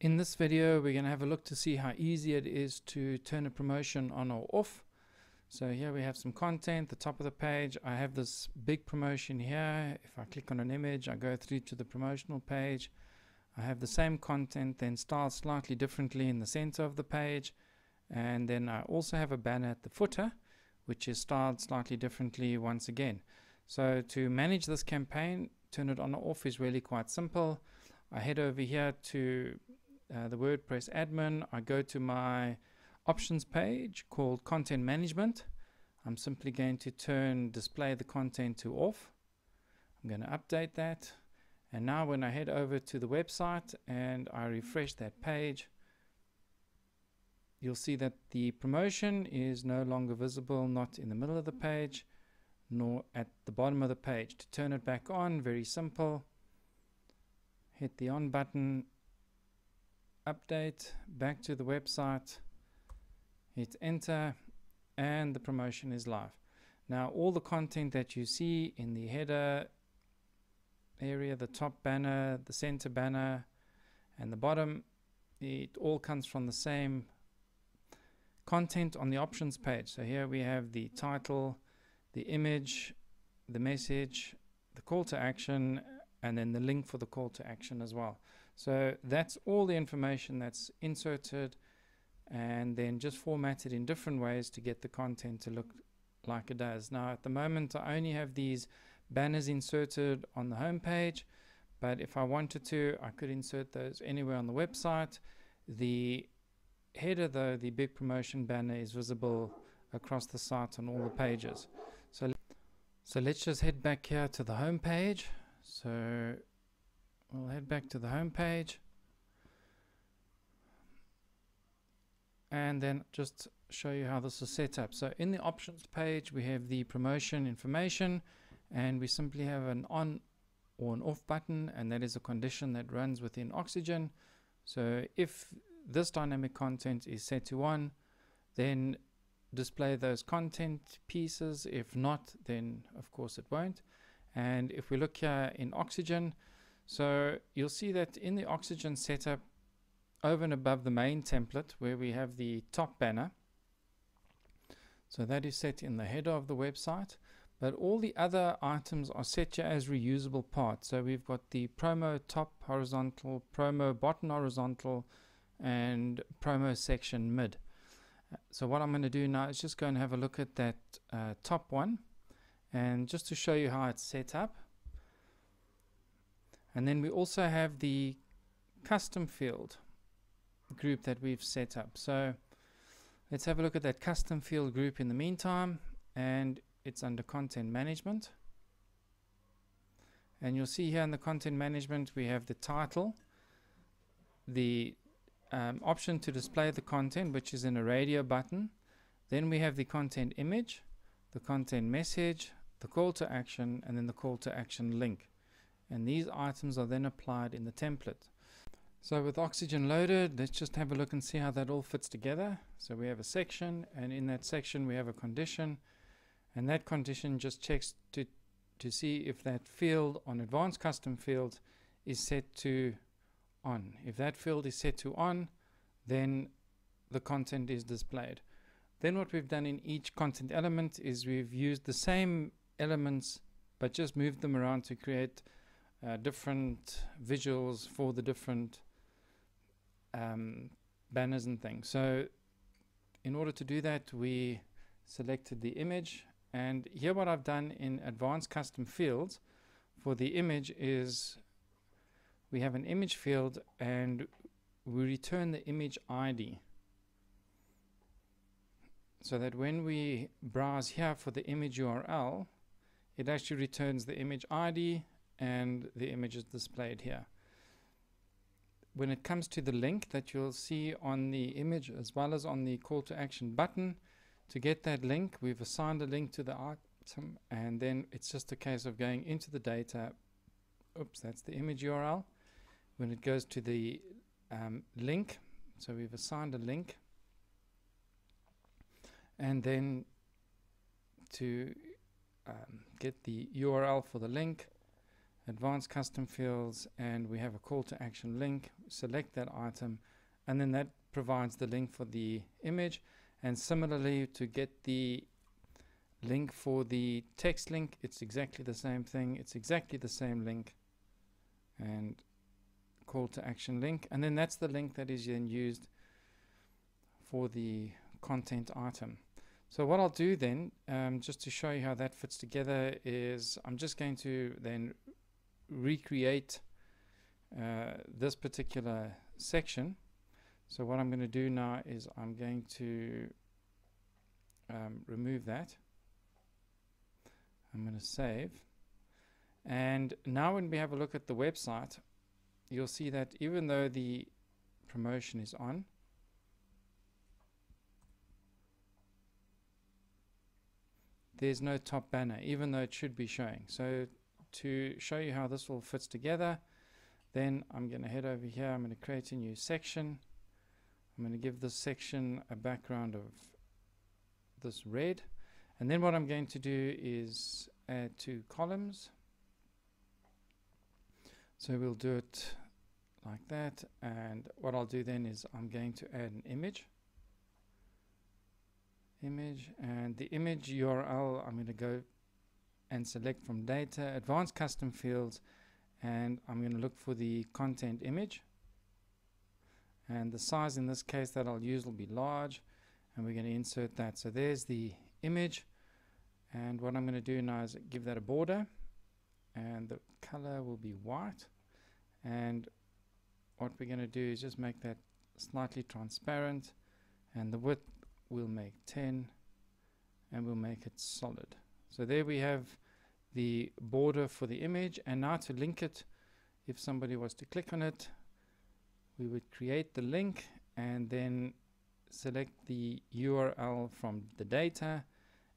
In this video, we're going to have a look to see how easy it is to turn a promotion on or off. So here we have some content, the top of the page. I have this big promotion here. If I click on an image, I go through to the promotional page. I have the same content, then styled slightly differently in the center of the page. And then I also have a banner at the footer, which is styled slightly differently once again. So to manage this campaign, turn it on or off is really quite simple. I head over here to uh, the WordPress admin, I go to my options page called content management. I'm simply going to turn display the content to off. I'm going to update that. And now when I head over to the website and I refresh that page, you'll see that the promotion is no longer visible, not in the middle of the page, nor at the bottom of the page. To turn it back on, very simple. Hit the on button update back to the website hit enter and the promotion is live. Now all the content that you see in the header area the top banner the center banner and the bottom it all comes from the same content on the options page. So here we have the title the image the message the call to action and then the link for the call to action as well so that's all the information that's inserted and then just formatted in different ways to get the content to look like it does. Now at the moment I only have these banners inserted on the home page but if I wanted to I could insert those anywhere on the website. The header though, the big promotion banner is visible across the site on all the pages. So, so let's just head back here to the home page. So we'll head back to the home page and then just show you how this is set up. So in the options page we have the promotion information and we simply have an on or an off button and that is a condition that runs within Oxygen. So if this dynamic content is set to on then display those content pieces if not then of course it won't and if we look here in Oxygen so you'll see that in the Oxygen setup, over and above the main template where we have the top banner, so that is set in the header of the website, but all the other items are set as reusable parts. So we've got the promo top horizontal, promo bottom horizontal, and promo section mid. So what I'm going to do now is just go and have a look at that uh, top one and just to show you how it's set up and then we also have the custom field group that we've set up. So let's have a look at that custom field group in the meantime. And it's under content management. And you'll see here in the content management, we have the title, the um, option to display the content, which is in a radio button. Then we have the content image, the content message, the call to action, and then the call to action link and these items are then applied in the template. So with Oxygen loaded, let's just have a look and see how that all fits together. So we have a section and in that section we have a condition and that condition just checks to, to see if that field on advanced custom fields is set to on. If that field is set to on, then the content is displayed. Then what we've done in each content element is we've used the same elements but just moved them around to create uh, different visuals for the different um, banners and things. So in order to do that, we selected the image. And here what I've done in advanced custom fields for the image is we have an image field and we return the image ID so that when we browse here for the image URL it actually returns the image ID and the image is displayed here. When it comes to the link that you'll see on the image as well as on the call to action button, to get that link, we've assigned a link to the item and then it's just a case of going into the data. Oops, that's the image URL. When it goes to the um, link, so we've assigned a link and then to um, get the URL for the link advanced custom fields, and we have a call to action link. Select that item, and then that provides the link for the image. And similarly, to get the link for the text link, it's exactly the same thing. It's exactly the same link. And call to action link. And then that's the link that is then used for the content item. So what I'll do then, um, just to show you how that fits together, is I'm just going to then recreate uh, this particular section. So what I'm going to do now is I'm going to um, remove that. I'm going to save. And now when we have a look at the website, you'll see that even though the promotion is on, there's no top banner, even though it should be showing. So to show you how this all fits together, then I'm going to head over here. I'm going to create a new section. I'm going to give this section a background of this red. And then what I'm going to do is add two columns. So we'll do it like that. And what I'll do then is I'm going to add an image image and the image URL I'm going to go and select from data advanced custom fields and I'm going to look for the content image. And the size in this case that I'll use will be large and we're going to insert that. So there's the image and what I'm going to do now is give that a border and the color will be white. And what we're going to do is just make that slightly transparent and the width we'll make 10 and we'll make it solid. So there we have the border for the image and now to link it if somebody was to click on it we would create the link and then select the URL from the data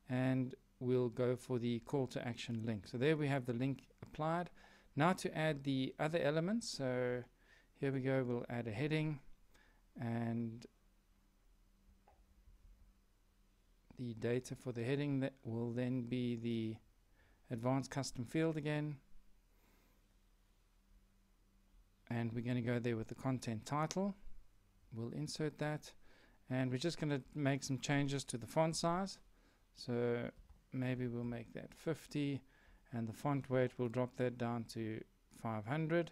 and we'll go for the call to action link. So there we have the link applied. Now to add the other elements, so here we go, we'll add a heading and the data for the heading that will then be the advanced custom field again. And we're going to go there with the content title. We'll insert that. And we're just going to make some changes to the font size. So maybe we'll make that 50 and the font weight will drop that down to 500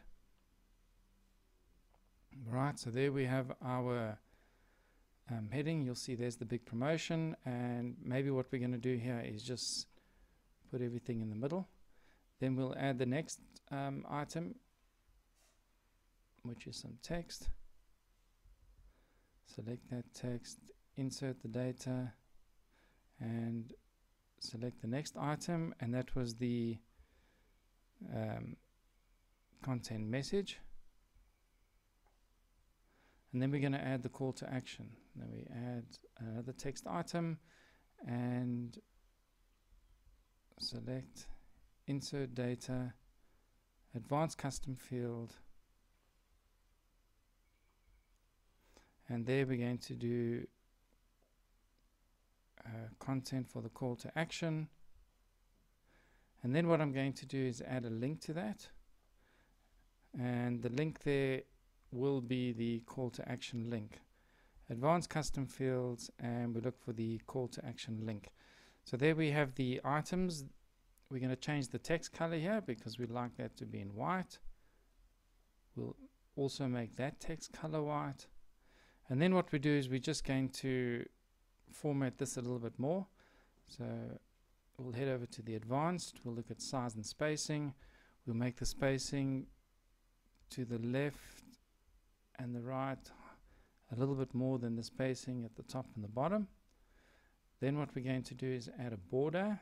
right so there we have our um, heading, you'll see there's the big promotion. And maybe what we're going to do here is just put everything in the middle. Then we'll add the next um, item, which is some text. Select that text, insert the data, and select the next item. And that was the um, content message and then we're going to add the call to action. Then we add another text item and select insert data advanced custom field. And there we're going to do uh, content for the call to action. And then what I'm going to do is add a link to that. And the link there will be the call to action link. Advanced custom fields and we look for the call to action link. So there we have the items. We're going to change the text color here because we'd like that to be in white. We'll also make that text color white. And then what we do is we're just going to format this a little bit more. So we'll head over to the advanced. We'll look at size and spacing. We'll make the spacing to the left and the right a little bit more than the spacing at the top and the bottom. Then what we're going to do is add a border,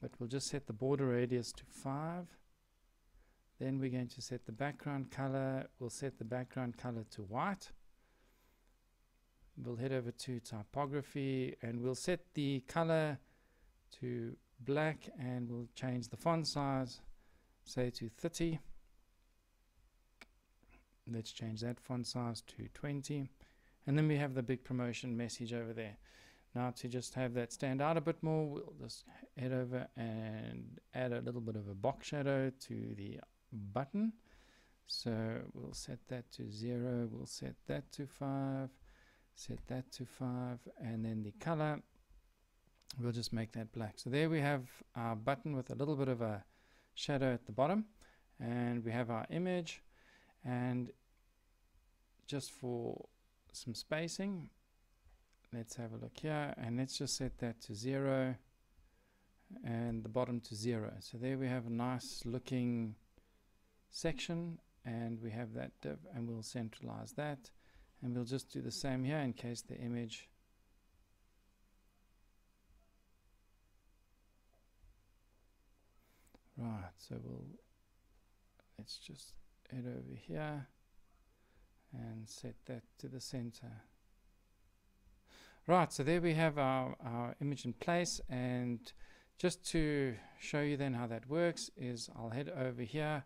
but we'll just set the border radius to 5. Then we're going to set the background color, we'll set the background color to white. We'll head over to typography and we'll set the color to black and we'll change the font size, say to 30 let's change that font size to 20 and then we have the big promotion message over there Now to just have that stand out a bit more, we'll just head over and add a little bit of a box shadow to the button. So we'll set that to 0, we'll set that to 5, set that to 5, and then the color, we'll just make that black. So there we have our button with a little bit of a shadow at the bottom, and we have our image, and just for some spacing, let's have a look here, and let's just set that to 0, and the bottom to 0. So there we have a nice looking section and we have that div and we'll centralize that and we'll just do the same here in case the image right so we'll let's just head over here and set that to the center right so there we have our, our image in place and just to show you then how that works is I'll head over here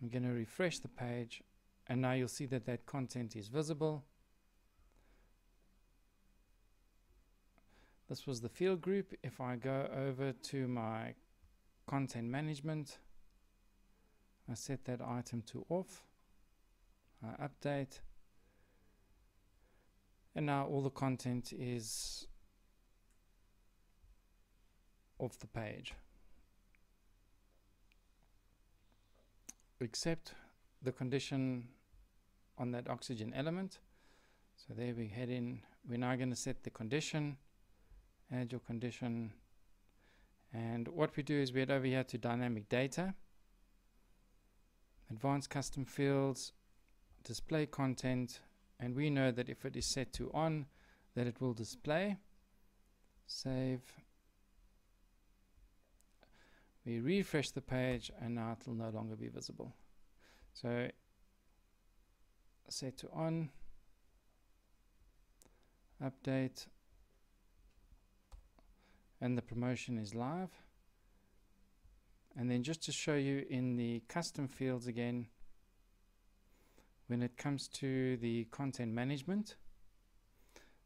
I'm going to refresh the page and now you'll see that that content is visible. This was the field group. If I go over to my content management, I set that item to off, I update, and now all the content is off the page. except the condition on that oxygen element. So there we head in. We're now going to set the condition, add your condition. And what we do is we head over here to dynamic data, advanced custom fields, display content, and we know that if it is set to on, that it will display. Save. We refresh the page and now it will no longer be visible. So set to on, update, and the promotion is live. And then just to show you in the custom fields again, when it comes to the content management,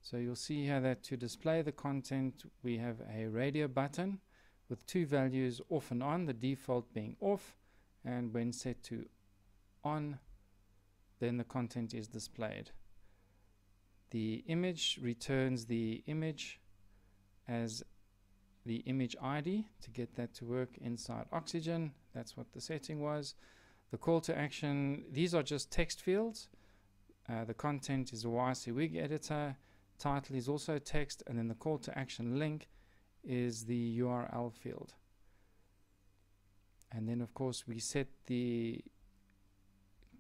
so you'll see here that to display the content, we have a radio button with two values off and on, the default being off, and when set to on, then the content is displayed. The image returns the image as the image ID to get that to work inside Oxygen. That's what the setting was. The call to action, these are just text fields. Uh, the content is a WYSIWYG editor. Title is also text, and then the call to action link is the URL field. And then of course we set the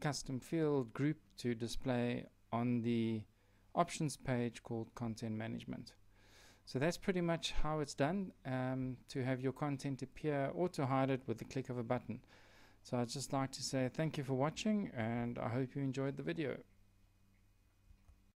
custom field group to display on the options page called content management. So that's pretty much how it's done um, to have your content appear or to hide it with the click of a button. So I'd just like to say thank you for watching and I hope you enjoyed the video.